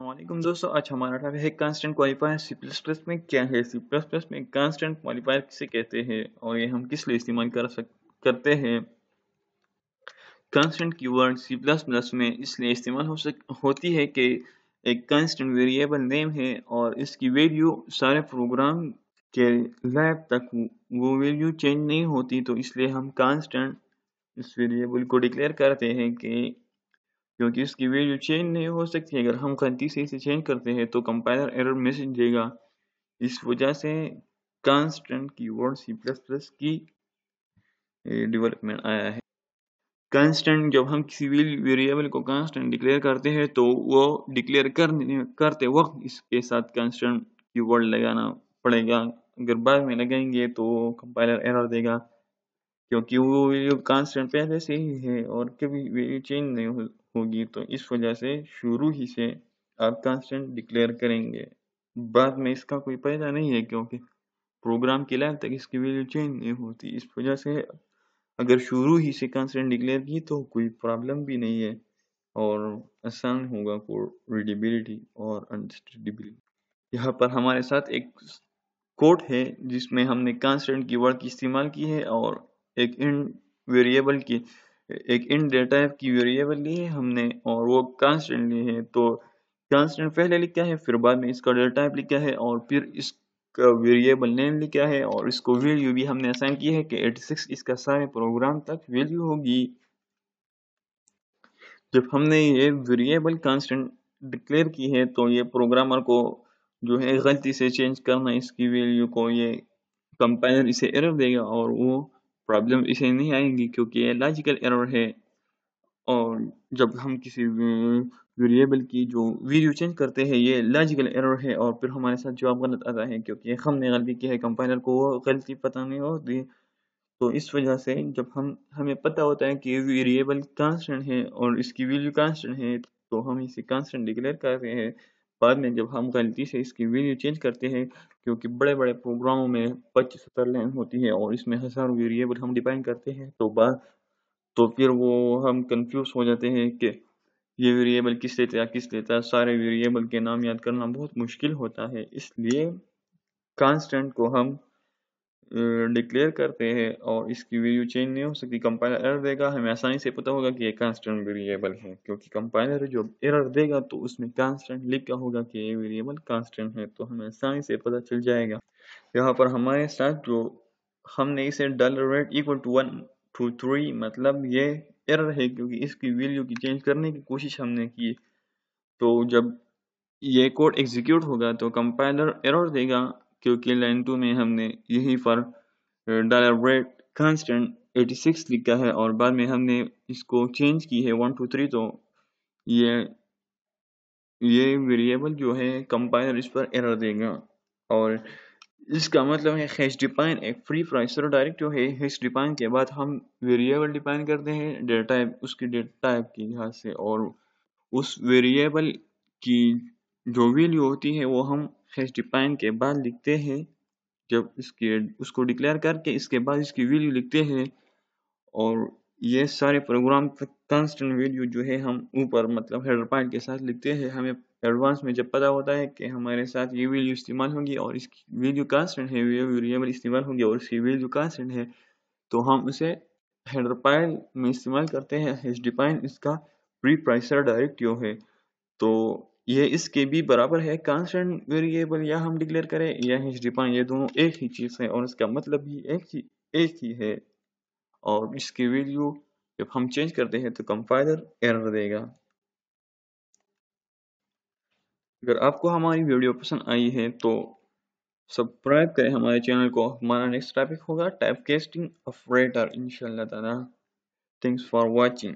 वालेकुम दोस्तों, आज हमारा टॉपिक है constant qualifier C plus plus में क्या है? सी प्लस प्लस में कांस्टेंट क्वालिफायर किसे कहते हैं? और ये हम किस लिए इस्तेमाल कर सक, करते हैं? Constant keyword C plus plus में इसलिए इस्तेमाल हो सक, होती है कि एक कांस्टेंट वेरिएबल नेम है और इसकी वैल्यू सारे प्रोग्राम के लैब तक वो वैल्यू चेंज नहीं होती तो इसलिए हम कांस्टेंट इस वेरिएबल को डिक्लेयर करते हैं कि क्योंकि इसकी वैल्यू चेंज नहीं हो सकती। अगर हम गलती से इसे चेंज करते हैं तो कंपाइलर एरर मैसेज देगा। इस वजह से constant keyword C plus plus की डेवलपमेंट आया है। कांस्टेंट जब हम किसी वेरिएबल को कांस्टेंट डिक्लेयर करते हैं तो वो डिक्लेयर करते वक्त इसके साथ कांस्टेंट कीवर्ड लगाना पड़ेगा। अगर बाद में लगाएँगे तो कंपाइलर एरर देगा। क्योंकि वो कांस्टेंट पहले से ही है और कभी वैल्यू चेंज नहीं हो, होगी तो इस वजह से शुरू ही से आप कांस्टेंट डिक्लेयर करेंगे। बाद में इसका कोई फ़ायदा नहीं है क्योंकि प्रोग्राम के लाइन तक इसकी वैल्यू चेंज नहीं होती। इस वजह से अगर शुरू ही से कांस्टेंट डिक्लेयर की तो कोई प्रॉब्लम भी नहीं है और आसान होगा फॉर रीडेबिलिटी और अंडरस्टैंडेबिलिटी यहाँ पर हमारे साथ एक कोड है जिसमें हमने कांस्टेंट कीवर्ड की इस्तेमाल की है और एक इन वेरिएबल की, एक इन डेटा की वेरिएबल ली है हमने और वो कांस्टेंट ली है। तो कांस्टेंट पहले लिखा है, फिर बाद में इसका डेटा टाइप लिखा है और फिर इसका वेरिएबल नेम लिखा है और इसको वैल्यू भी हमने असाइन की है कि 86 इसका सारे प्रोग्राम तक वैल्यू होगी। जब हमने ये वेरिएबल कांस्टेंट डिक्लेयर की है तो ये प्रोग्रामर को जो है गलती से चेंज करना, इसकी वैल्यू को ये कंपाइलर इसे एरर देगा और वो प्रॉब्लम इसे नहीं आएँगी क्योंकि ये लॉजिकल एरर है। और जब हम किसी वेरिएबल की जो वैल्यू चेंज करते हैं, ये लॉजिकल एरर है और फिर हमारे साथ जवाब गलत आता है क्योंकि हमने गलती की है कंपाइलर को गलती पता नहीं होती। तो इस वजह से जब हम, हमें पता होता है कि वेरिएबल कांस्टेंट है और इसकी वैल्यू कांस्टेंट है तो हम इसे कांस्टेंट डिक्लेयर करते हैं। बाद में जब हम गलती से इसकी वैल्यू चेंज करते हैं, क्योंकि बड़े बड़े प्रोग्रामों में पच्चीस सत्तर लाइन होती है और इसमें हज़ारों वेरिएबल हम डिफाइन करते हैं तो बाद तो फिर वो हम कंफ्यूज हो जाते हैं कि ये वेरिएबल किस लेता किस लेता है। सारे वेरिएबल के नाम याद करना बहुत मुश्किल होता है, इसलिए कांस्टेंट को हम डिक्लेयर करते हैं और इसकी वैल्यू चेंज नहीं हो सकती। कंपाइलर एरर देगा, हमें आसानी से पता होगा कि ये कांस्टेंट वेरिएबल है। क्योंकि कंपाइलर जो एरर देगा तो उसमें कांस्टेंट लिखा होगा कि ये वेरिएबल कांस्टेंट है तो हमें आसानी से पता चल जाएगा। यहाँ पर हमारे साथ जो हमने इसे dollar rate equal to one two three मतलब ये एरर है, क्योंकि इसकी वैल्यू की चेंज करने की कोशिश हमने की। तो जब ये कोड एग्जीक्यूट होगा तो कंपाइलर एरर देगा क्योंकि लाइन टू में हमने यही पर डॉलर ब्रेड कांस्टेंट 86 लिखा है और बाद में हमने इसको चेंज की है वन टू थ्री तो ये ये वेरिएबल जो है कंपाइलर इस पर एरर देगा। और इसका मतलब है हैश डिफाइन एक फ्री प्राइसर डायरेक्टिव है हैश डिफाइन के बाद हम वेरिएबल डिफाइन करते हैं डेटा टाइप उसकी डेटा टाइप के लिहाज से और उस वेरिएबल की जो वैल्यू होती है वो हम हैश डिफाइन के बाद लिखते हैं, जब इसके, उसको डिक्लेयर करके इसके बाद इसकी वैल्यू लिखते हैं और ये सारे प्रोग्राम कांस्टेंट वैल्यू जो है हम ऊपर मतलब हेडर पॉइंट के साथ लिखते हैं। हमें एडवांस में जब पता होता है कि हमारे साथ ये वैल्यू इस्तेमाल होगी और इसकी वैल्यू कांस्टेंट है, ये वेरिएबल इस्तेमाल होगी और इसकी वैल्यू कांस्टेंट है तो हम उसे हेडर फ़ाइल में इस्तेमाल करते हैं। हैश डिफाइन इसका प्री प्राइसर डायरेक्टिव है तो ये इसके भी बराबर है कांस्टेंट वेरिएबल या हम डिक्लेयर करें, या हिच डिफाइन ये दोनों एक ही चीज़ है, और इसका मतलब भी एक ही एक ही है। और इसकी वैल्यू जब हम चेंज करते हैं तो कंपाइलर एरर देगा। अगर आपको हमारी वीडियो पसंद आई है तो सब्सक्राइब करें हमारे चैनल को। हमारा नेक्स्ट टॉपिक होगा टाइप केस्टिंग ऑफ़ रेटर ताला। Thanks for watching